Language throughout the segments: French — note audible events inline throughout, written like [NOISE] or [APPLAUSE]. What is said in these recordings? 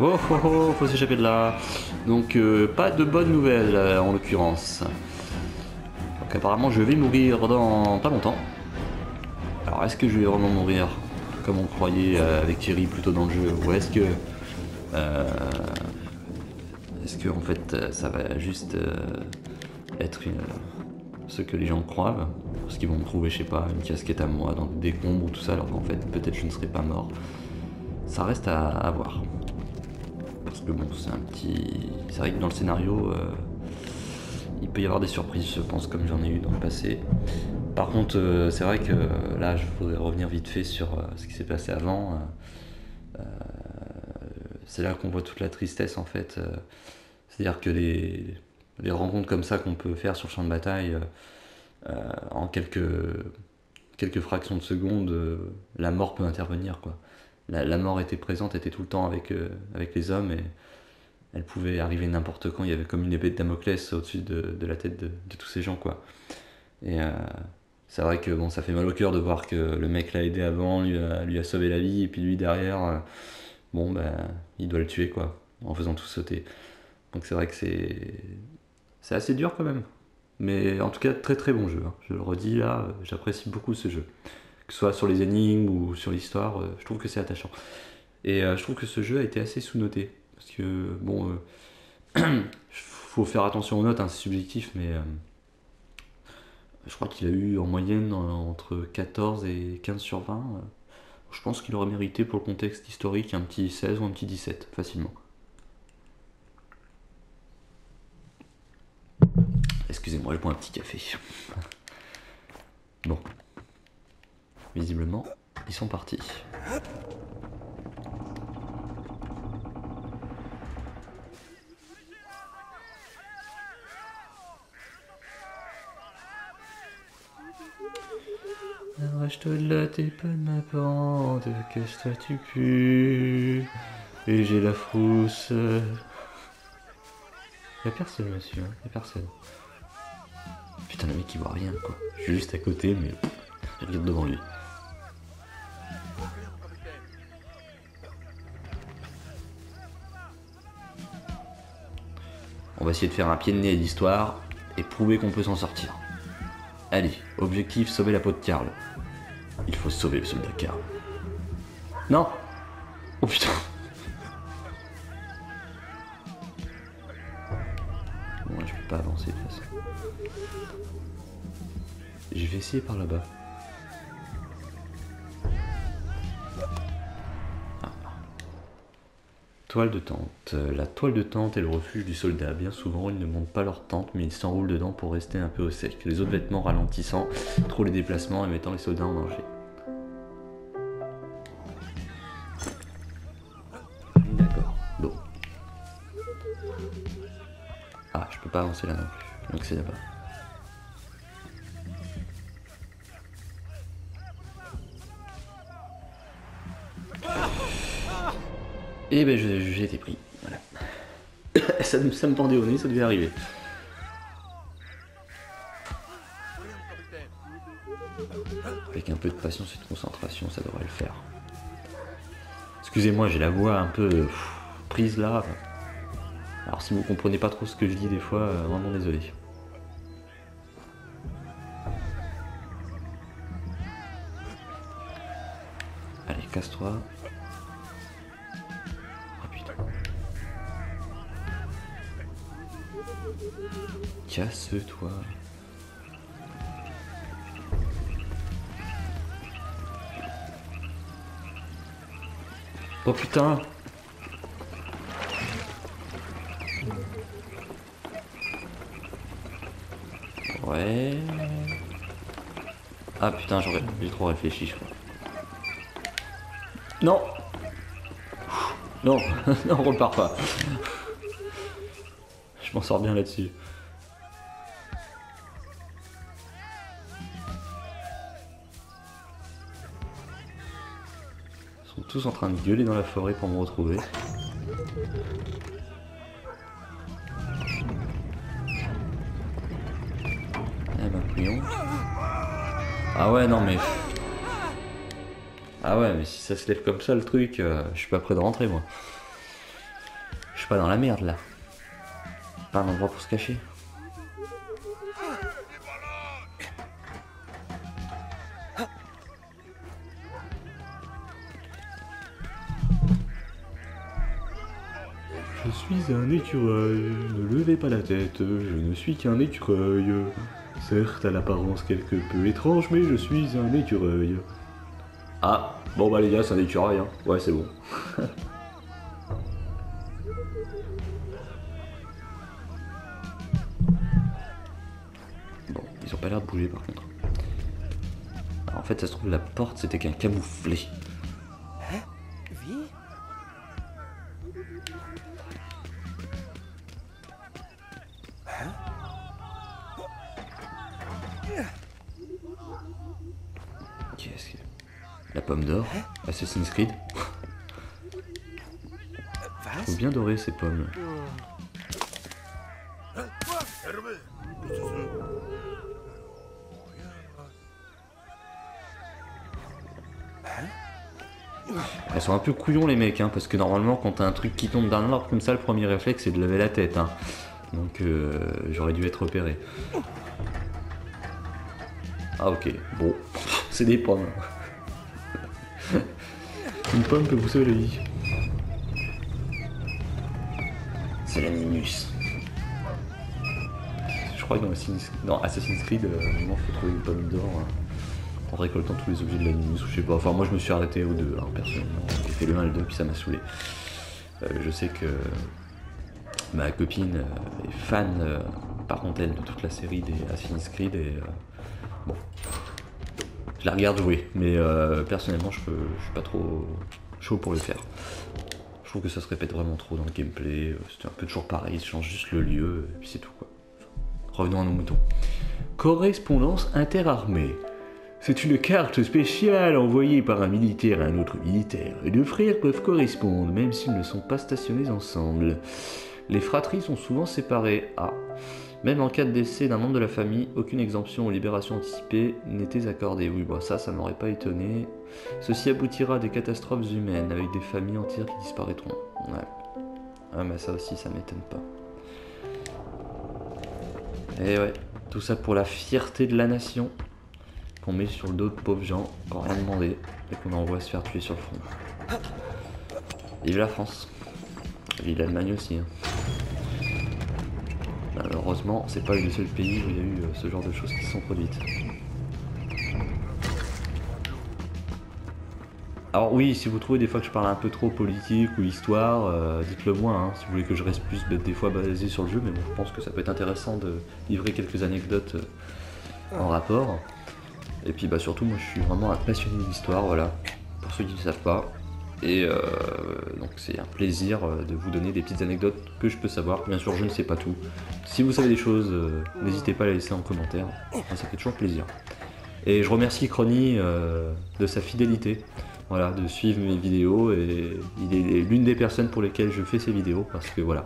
Oh oh oh, faut s'échapper de là. Donc euh, pas de bonnes nouvelles euh, en l'occurrence. Donc apparemment je vais mourir dans pas longtemps. Alors est-ce que je vais vraiment mourir comme on croyait euh, avec Thierry plutôt dans le jeu ou est-ce que est-ce que en fait ça va juste être ce que les gens croient parce qu'ils vont me trouver je sais pas une casquette à moi dans des décombres ou tout ça alors qu'en fait peut-être je ne serai pas mort. Ça reste à voir. Parce que bon, c'est un petit. C'est vrai que dans le scénario, euh, il peut y avoir des surprises, je pense, comme j'en ai eu dans le passé. Par contre, euh, c'est vrai que euh, là, je voudrais revenir vite fait sur ce qui s'est passé avant. C'est là qu'on voit toute la tristesse, en fait. C'est-à-dire que les, les rencontres comme ça qu'on peut faire sur le champ de bataille, en quelques, quelques fractions de secondes, la mort peut intervenir, quoi la, la mort était présente, était tout le temps avec, euh, avec les hommes et elle pouvait arriver n'importe quand. Il y avait comme une épée de Damoclès au-dessus de, de la tête de, de tous ces gens, quoi. Et euh, c'est vrai que bon, ça fait mal au cœur de voir que le mec l'a aidé avant, lui a, lui a sauvé la vie, et puis lui derrière, euh, bon, ben, il doit le tuer, quoi, en faisant tout sauter. Donc c'est vrai que c'est c'est assez dur quand même. Mais en tout cas, très très bon jeu. hein. Je le redis là, j'apprécie beaucoup ce jeu que ce soit sur les énigmes ou sur l'histoire, euh, je trouve que c'est attachant. Et euh, je trouve que ce jeu a été assez sous-noté. Parce que, bon, euh, [CLEARS THROAT] faut faire attention aux notes, hein, c'est subjectif, mais je crois qu'il a eu en moyenne entre 14 et 15 sur 20. euh, je pense qu'il aurait mérité pour le contexte historique un petit 16 ou un petit 17, facilement. Excusez-moi, je bois un petit café. [LAUGHS] Bon. Visiblement, ils sont partis. Arrache-toi de là, t'es pas de ma pente, cache-toi tu pues, et j'ai la frousse. Y'a personne, monsieur, hein, y'a personne. Putain, le mec il voit rien, quoi. Je suis juste à côté, mais je regarde devant lui. On va essayer de faire un pied de nez à l'histoire et prouver qu'on peut s'en sortir. Allez, objectif sauver la peau de Karl. Il faut sauver le soldat Karl. Non Oh putain Bon, je peux pas avancer de toute façon. Je vais essayer par là-bas. Toile de tente. La toile de tente est le refuge du soldat. Bien souvent, ils ne montent pas leur tente, mais ils s'enroulent dedans pour rester un peu au sec. Les autres vêtements ralentissant trop les déplacements et mettant les soldats en danger. D'accord. Bon. Ah, je peux pas avancer là non plus. Donc c'est là-bas. Et ben je- j'ai été pris. Voilà. ça, [COUGHS] ça me pendait au nez, ça devait arriver. Avec un peu de patience et de concentration, ça devrait le faire. Excusez-moi, j'ai la voix un peu prise là. Alors si vous comprenez pas trop ce que je dis des fois, euh, vraiment désolé. Allez, casse-toi. Casse-toi. Oh putain Ouais. Ah putain, j'aurais j'ai trop réfléchi, je crois. Non Non, [LAUGHS] non, on pas. M'en sors bien là-dessus. Ils sont tous en train de gueuler dans la forêt pour me retrouver. Eh ben, prions. Ah ouais, non mais... Ah ouais, mais si ça se lève comme ça le truc, euh, je suis pas prêt de rentrer moi. Je suis pas dans la merde là. Pas un endroit pour se cacher. Je suis un écureuil, ne levez pas la tête, je ne suis qu'un écureuil. Certes, à l'apparence quelque peu étrange, mais je suis un écureuil. Ah, bon bah les gars, c'est un écureuil, hein. Ouais, c'est bon. [LAUGHS] ils ont pas l'air de bouger par contre. Alors, en fait, ça se trouve, la porte, c'était qu'un camouflé. Wie? Qu'est-ce que... La pomme d'or Assassin's Creed? Faut Was? bien dorer ces pommes. Elles sont un peu couillons les mecs, hein, parce que normalement quand t'as un truc qui tombe dans l'arbre comme ça, le premier réflexe c'est de lever la tête. Hein. Donc euh, j'aurais dû être repéré. Ah ok, bon, [LAUGHS] c'est des pommes. [LAUGHS] Une pomme peut vous sauver la vie. C'est l'animus. Je crois que dans Assassin's, dans Assassin's Creed, euh, il faut trouver une pomme d'or hein, en récoltant tous les objets de l'animus ou je sais pas. Enfin, moi je me suis arrêté aux deux, hein, personnellement. J'ai fait le 1 et le 2, puis ça m'a saoulé. Euh, je sais que ma copine euh, est fan, euh, par contre, de toute la série des Assassin's Creed et bon. Je la regarde jouer, mais personnellement, je, suis pas trop chaud pour le faire. Je trouve que ça se répète vraiment trop dans le gameplay. C'est un peu toujours pareil, ils changent juste le lieu, et puis c'est tout quoi. Revenons à nos moutons. Correspondance interarmée. C'est une carte spéciale envoyée par un militaire à un autre militaire. Les deux frères peuvent correspondre, même s'ils ne sont pas stationnés ensemble. Les fratries sont souvent séparées. Ah. Même en cas de décès d'un membre de la famille, aucune exemption ou libération anticipée n'était accordée. Oui, bah ça, ça m'aurait pas étonné. Ceci aboutira à des catastrophes humaines, avec des familles entières qui disparaîtront. Ouais. Ah, mais ça aussi, ça m'étonne pas. Et ouais, tout ça pour la fierté de la nation qu'on met sur le dos de pauvres gens qui rien demandé et qu'on envoie se faire tuer sur le front. Vive la France. Vive l'Allemagne aussi. hein. Malheureusement, c'est pas le seul pays où il y a eu euh, ce genre de choses qui se sont produites. Alors oui, si vous trouvez des fois que je parle un peu trop politique ou histoire, euh, dites-le moi, hein, si vous voulez que je reste plus des fois basé sur le jeu, mais bon, je pense que ça peut être intéressant de livrer quelques anecdotes euh, en rapport. Et puis bah surtout, moi je suis vraiment un passionné d'histoire, voilà, pour ceux qui ne savent pas. Et euh, donc c'est un plaisir euh, de vous donner des petites anecdotes que je peux savoir. Bien sûr, je ne sais pas tout. Si vous savez des choses, euh, n'hésitez pas à les laisser en commentaire, ça fait toujours plaisir. Et je remercie Crony de sa fidélité, voilà, de suivre mes vidéos et il est l'une des personnes pour lesquelles je fais ces vidéos parce que voilà,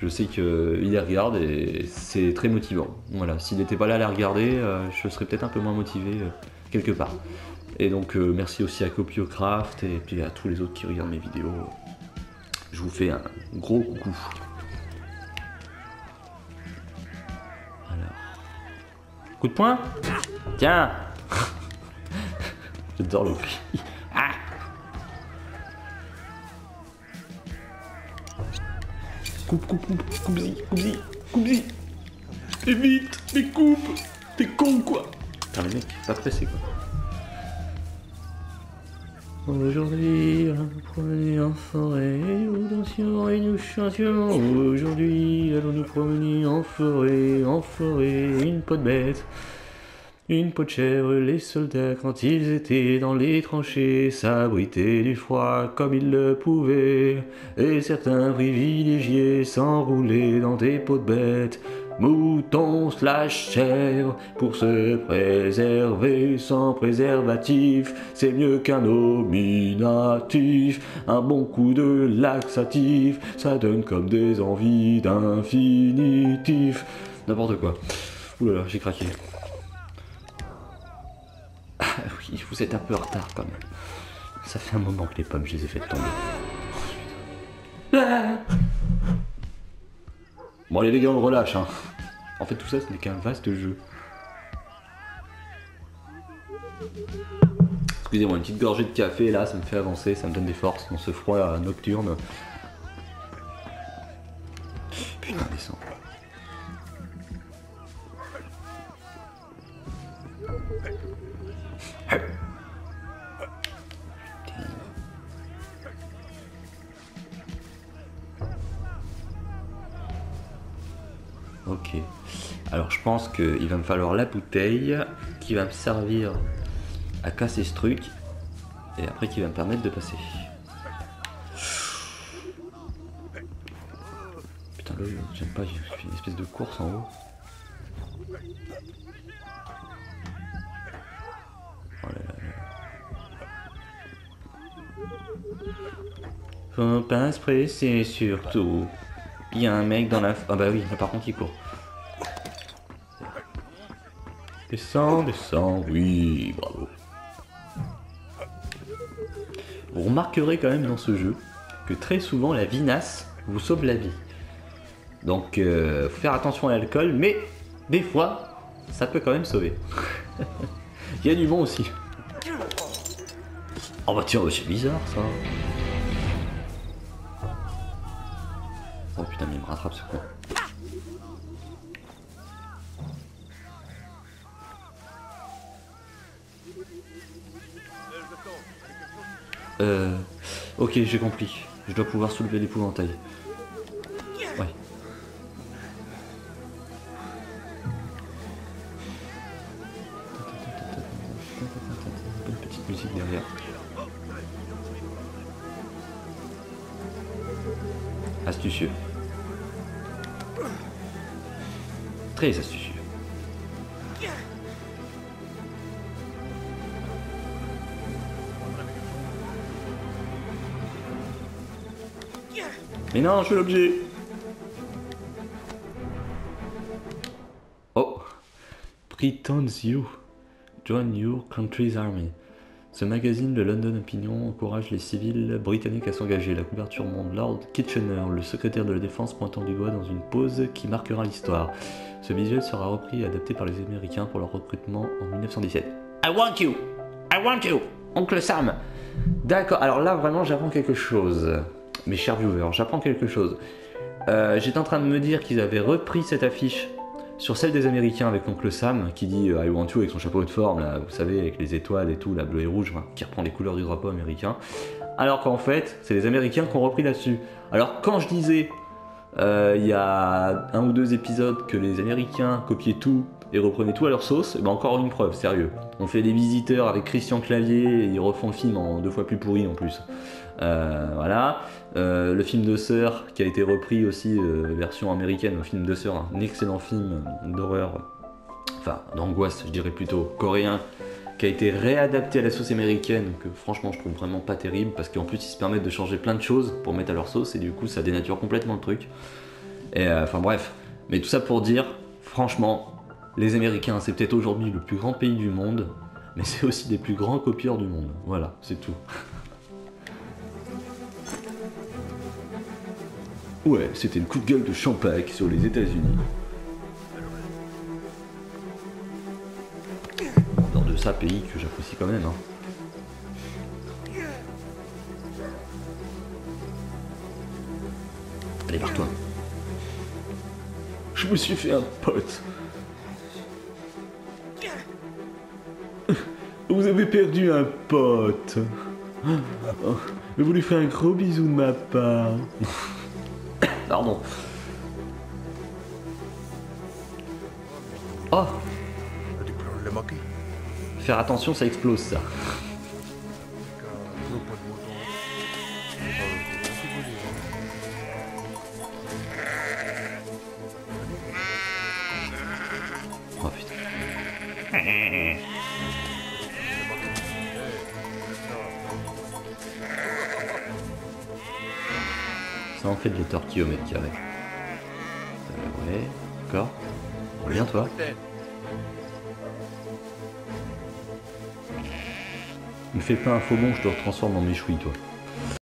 je sais qu'il les regarde et c'est très motivant. Voilà, s'il n'était pas là à les regarder, euh, je serais peut-être un peu moins motivé euh, quelque part. Et donc euh, merci aussi à Copiocraft et puis à tous les autres qui regardent mes vidéos. Je vous fais un gros coucou. Alors. Coup de poing? Tiens [LAUGHS] J'adore le. Coupe, coupe, coupe, coupe-y, coupe-y, coupe-y Et vite Mais coupe T'es con quoi? Putain les mecs, pas pressé quoi. Aujourd'hui, allons nous promener en forêt, nous dansions et nous chantions. Aujourd'hui, allons nous promener en forêt, en forêt, une peau de bête. Une peau de chèvre, les soldats, quand ils étaient dans les tranchées, s'abritaient du froid comme ils le pouvaient. Et certains privilégiés s'enroulaient dans des peaux de bêtes. Moutons slash chèvre, pour se préserver sans préservatif, c'est mieux qu'un nominatif. Un bon coup de laxatif, ça donne comme des envies d'infinitif. N'importe quoi. Là, j'ai craqué. Vous êtes un peu en retard quand même. Ça fait un moment que les pommes, je les ai faites tomber. Bon allez les gars, on relâche. Hein. En fait tout ça ce n'est qu'un vaste jeu. Excusez-moi, une petite gorgée de café là, ça me fait avancer, ça me donne des forces dans ce froid nocturne. Putain, descend. Je pense qu'il va me falloir la bouteille qui va me servir à casser ce truc et après qui va me permettre de passer. Putain là, j'aime pas, fait une espèce de course en haut. Oh là là là. Faut pas se presser surtout. Il y a un mec dans la... Ah bah oui, mais par contre il court. Descends, descends, oui, bravo. Vous remarquerez quand même dans ce jeu que très souvent la vinasse vous sauve la vie. Donc euh, faut faire attention à l'alcool, mais des fois, ça peut quand même sauver. [LAUGHS] Il y a du bon aussi. Oh bah tiens, c'est bizarre ça. Oh putain, mais il me rattrape ce con. Euh... Ok, j'ai compris. Je dois pouvoir soulever l'épouvantail. Ouais. Bonne petite musique derrière. Astucieux. Très astucieux. Mais non, je suis l'objet. Oh. Pretends you. Join your country's army. Ce magazine, le London Opinion, encourage les civils britanniques à s'engager. La couverture montre Lord Kitchener, le secrétaire de la défense, pointant du doigt dans une pause qui marquera l'histoire. Ce visuel sera repris et adapté par les Américains pour leur recrutement en 1917. I want you! I want you! Oncle Sam! D'accord, alors là vraiment j'apprends quelque chose. Mes chers viewers, j'apprends quelque chose. Euh, J'étais en train de me dire qu'ils avaient repris cette affiche sur celle des Américains avec Oncle Sam qui dit euh, I want you avec son chapeau de forme, vous savez, avec les étoiles et tout, la bleu et rouge, qui reprend les couleurs du drapeau américain. Alors qu'en fait, c'est les Américains qui ont repris là-dessus. Alors quand je disais il y a un ou deux épisodes que les Américains copiaient tout et reprenaient tout à leur sauce, et encore une preuve, sérieux. On fait des visiteurs avec Christian Clavier et ils refont le film en deux fois plus pourri en plus. Euh, voilà. Euh, le film de sœur qui a été repris aussi, euh, version américaine, un film de sœur, un excellent film d'horreur, enfin d'angoisse, je dirais plutôt coréen, qui a été réadapté à la sauce américaine, que franchement je trouve vraiment pas terrible, parce qu'en plus ils se permettent de changer plein de choses pour mettre à leur sauce, et du coup ça dénature complètement le truc. Et euh, enfin bref, mais tout ça pour dire, franchement, les Américains c'est peut-être aujourd'hui le plus grand pays du monde, mais c'est aussi des plus grands copieurs du monde. Voilà, c'est tout. Ouais, c'était le coup de gueule de Champagne sur les États-Unis. Pays que j'apprécie quand même. Hein. Allez, barre-toi. Je me suis fait un pote. Vous avez perdu un pote. Je vous lui fais un gros bisou de ma part. Pardon. Oh Faire attention, ça explose ça. Oh. Ça en fait de tortilles au mètre carré. Ouais, d'accord. Reviens toi. Fais pas un faux bon, je te retransforme en méchoui toi.